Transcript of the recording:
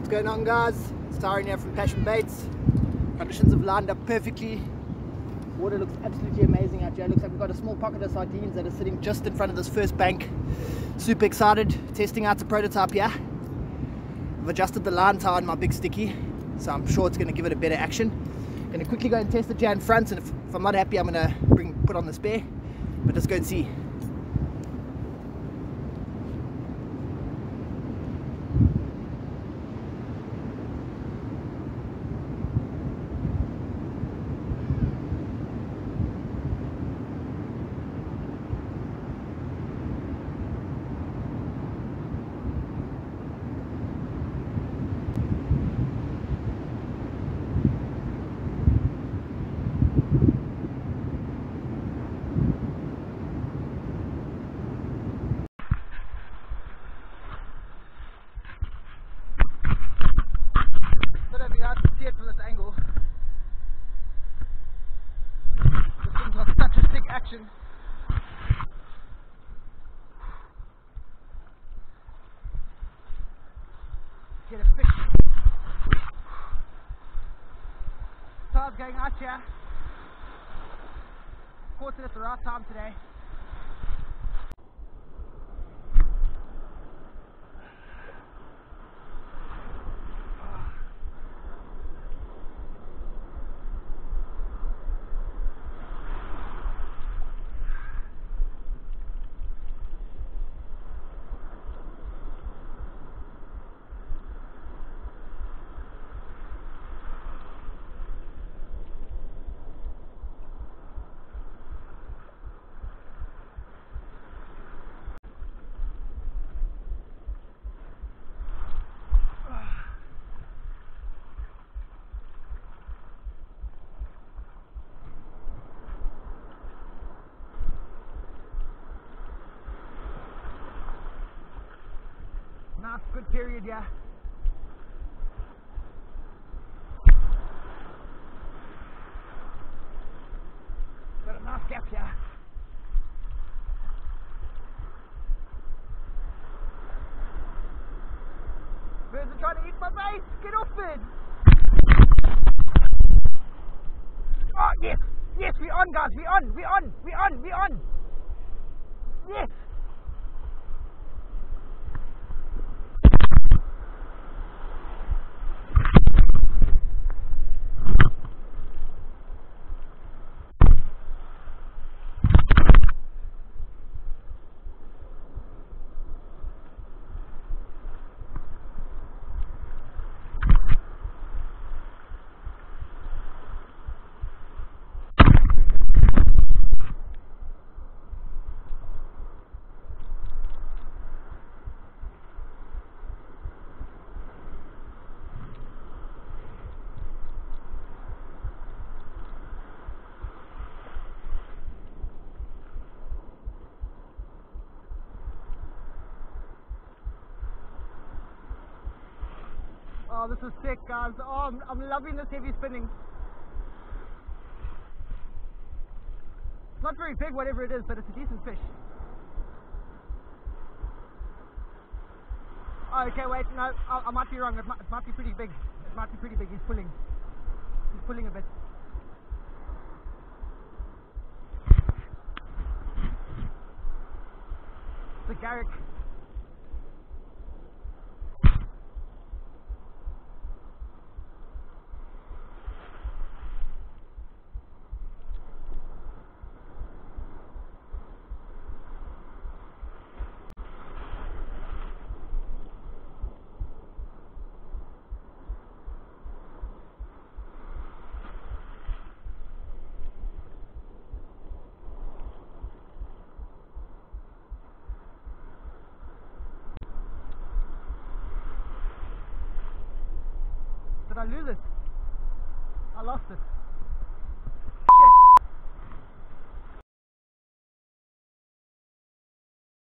What's going on guys? It's here from Passion Baits. Conditions have lined up perfectly. Water looks absolutely amazing out here. It looks like we've got a small pocket of sardines that are sitting just in front of this first bank. Super excited, testing out the prototype here. I've adjusted the line tie on my big sticky, so I'm sure it's going to give it a better action. I'm going to quickly go and test it here in front, and if, if I'm not happy, I'm going to bring put on the spare. But let's go and see. don't know if you guys can see it from this angle. This thing's got such a thick action. Get a fish. Tide's going out here. Caught it at the right time today. Nice, good period, yeah. Got a nice gap here. Birds are trying to eat my bait! Get off it! Oh, yes! Yes, we on, guys! We on! We on! We on! We on! Yes! Oh, this is sick, guys. Oh, I'm, I'm loving this heavy spinning. It's not very big, whatever it is, but it's a decent fish. Oh, okay, wait, no, I, I might be wrong. It might, it might be pretty big. It might be pretty big. He's pulling. He's pulling a bit. The Garrick. Did I lose it? I lost it.